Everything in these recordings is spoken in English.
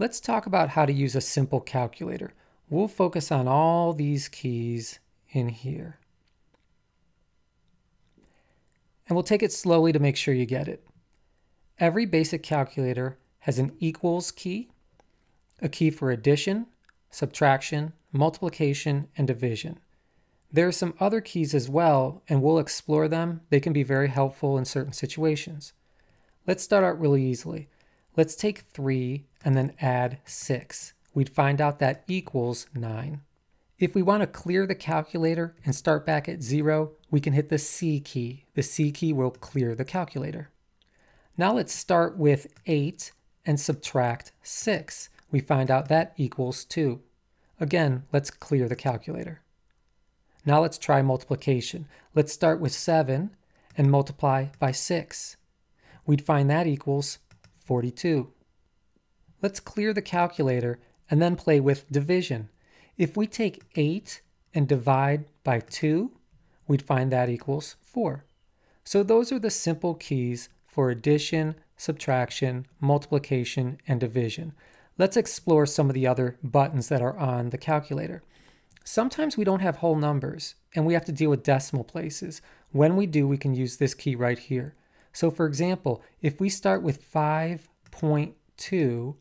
Let's talk about how to use a simple calculator. We'll focus on all these keys in here. And we'll take it slowly to make sure you get it. Every basic calculator has an equals key, a key for addition, subtraction, multiplication, and division. There are some other keys as well, and we'll explore them. They can be very helpful in certain situations. Let's start out really easily. Let's take 3 and then add 6. We'd find out that equals 9. If we want to clear the calculator and start back at 0, we can hit the C key. The C key will clear the calculator. Now let's start with 8 and subtract 6. We find out that equals 2. Again, let's clear the calculator. Now let's try multiplication. Let's start with 7 and multiply by 6. We'd find that equals 42. Let's clear the calculator and then play with division. If we take 8 and divide by 2, we'd find that equals 4. So those are the simple keys for addition, subtraction, multiplication, and division. Let's explore some of the other buttons that are on the calculator. Sometimes we don't have whole numbers and we have to deal with decimal places. When we do, we can use this key right here. So for example, if we start with 5.2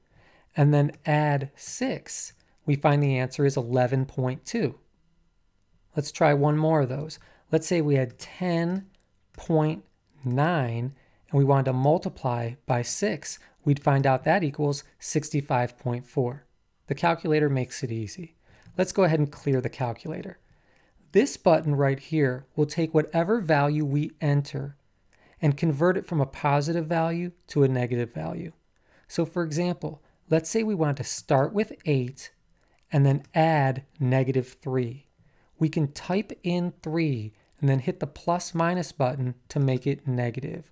and then add 6, we find the answer is 11.2. Let's try one more of those. Let's say we had 10.9 and we wanted to multiply by 6. We'd find out that equals 65.4. The calculator makes it easy. Let's go ahead and clear the calculator. This button right here will take whatever value we enter and convert it from a positive value to a negative value. So for example, let's say we want to start with 8 and then add negative 3. We can type in 3 and then hit the plus minus button to make it negative.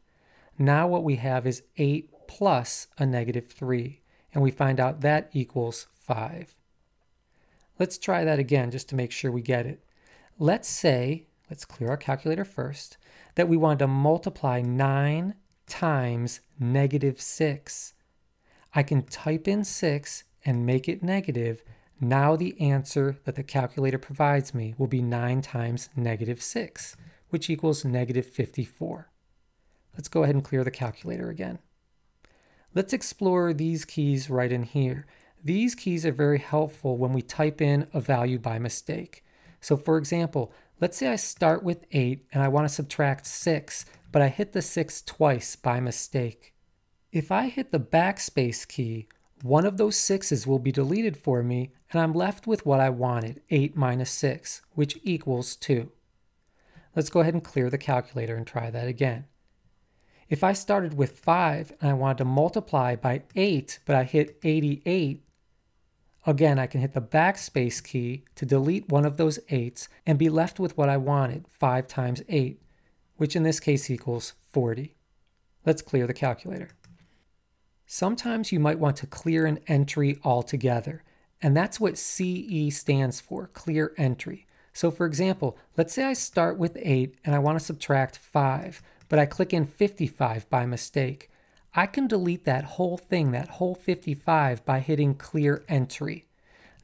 Now what we have is 8 plus a negative 3, and we find out that equals 5. Let's try that again just to make sure we get it. Let's say, let's clear our calculator first, that we want to multiply 9 times negative 6. I can type in 6 and make it negative. Now the answer that the calculator provides me will be 9 times negative 6, which equals negative 54. Let's go ahead and clear the calculator again. Let's explore these keys right in here. These keys are very helpful when we type in a value by mistake. So for example, let's say I start with 8 and I want to subtract 6, but I hit the 6 twice by mistake. If I hit the backspace key, one of those 6's will be deleted for me and I'm left with what I wanted, 8 minus 6, which equals 2. Let's go ahead and clear the calculator and try that again. If I started with 5 and I wanted to multiply by 8, but I hit 88, Again, I can hit the backspace key to delete one of those 8s and be left with what I wanted, 5 times 8, which in this case equals 40. Let's clear the calculator. Sometimes you might want to clear an entry altogether, and that's what CE stands for, clear entry. So for example, let's say I start with 8 and I want to subtract 5, but I click in 55 by mistake. I can delete that whole thing, that whole 55, by hitting clear entry.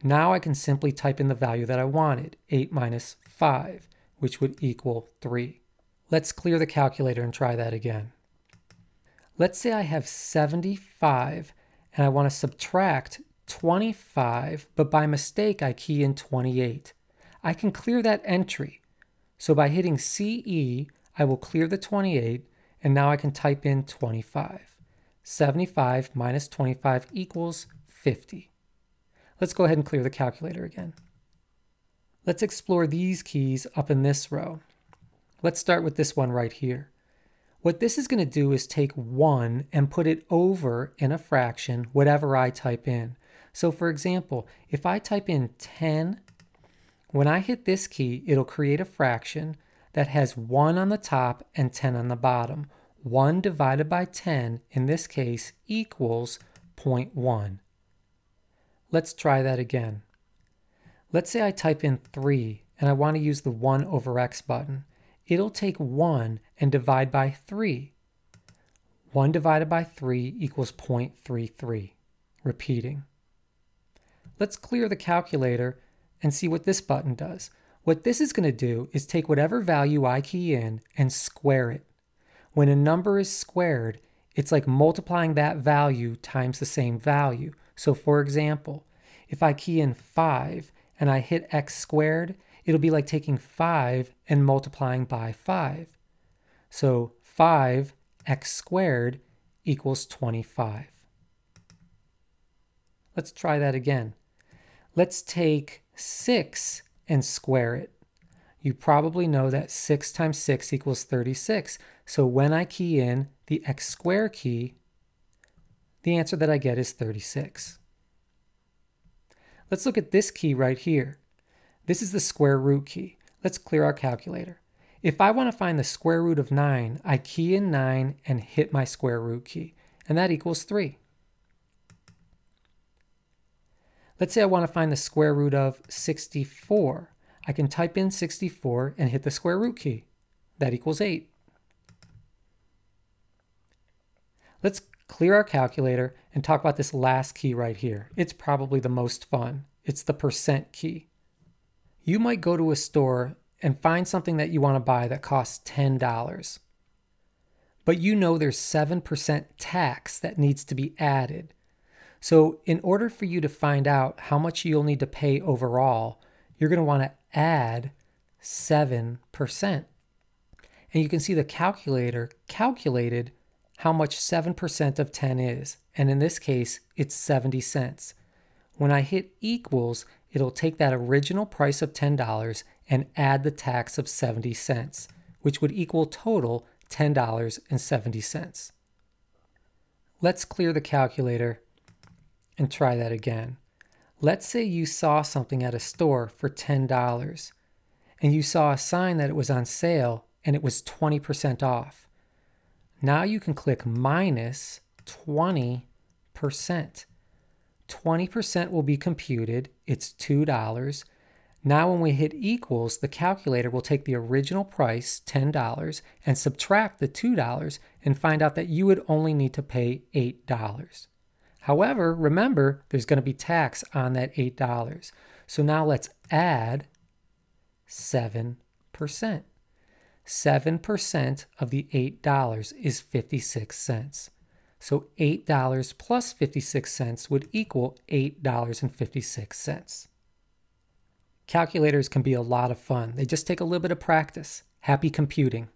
Now I can simply type in the value that I wanted, 8 minus 5, which would equal 3. Let's clear the calculator and try that again. Let's say I have 75 and I want to subtract 25, but by mistake I key in 28. I can clear that entry. So by hitting CE, I will clear the 28, and now I can type in 25. 75 minus 25 equals 50. Let's go ahead and clear the calculator again. Let's explore these keys up in this row. Let's start with this one right here. What this is going to do is take 1 and put it over in a fraction, whatever I type in. So for example, if I type in 10, when I hit this key, it'll create a fraction that has 1 on the top and 10 on the bottom, 1 divided by 10 in this case equals 0.1. Let's try that again. Let's say I type in 3 and I want to use the 1 over x button. It'll take 1 and divide by 3. 1 divided by 3 equals 0.33. Repeating. Let's clear the calculator and see what this button does. What this is going to do is take whatever value I key in and square it. When a number is squared, it's like multiplying that value times the same value. So for example, if I key in 5 and I hit x squared, it'll be like taking 5 and multiplying by 5. So 5x squared equals 25. Let's try that again. Let's take 6 and square it. You probably know that 6 times 6 equals 36. So when I key in the x square key, the answer that I get is 36. Let's look at this key right here. This is the square root key. Let's clear our calculator. If I want to find the square root of 9, I key in 9 and hit my square root key, and that equals 3. Let's say I want to find the square root of 64. I can type in 64 and hit the square root key. That equals 8. Let's clear our calculator and talk about this last key right here. It's probably the most fun. It's the percent key. You might go to a store and find something that you want to buy that costs $10. But you know there's 7% tax that needs to be added. So, in order for you to find out how much you'll need to pay overall, you're going to want to add 7%. And you can see the calculator calculated how much 7% of 10 is. And in this case, it's 70 cents. When I hit equals, it'll take that original price of $10 and add the tax of 70 cents, which would equal total $10.70. Let's clear the calculator and try that again. Let's say you saw something at a store for $10 and you saw a sign that it was on sale and it was 20% off. Now you can click minus 20%. 20% will be computed. It's $2. Now when we hit equals, the calculator will take the original price, $10, and subtract the $2 and find out that you would only need to pay $8. However, remember, there's going to be tax on that $8. So now let's add 7%. 7% of the $8 is 56 cents. So $8 plus 56 cents would equal $8.56. Calculators can be a lot of fun. They just take a little bit of practice. Happy computing.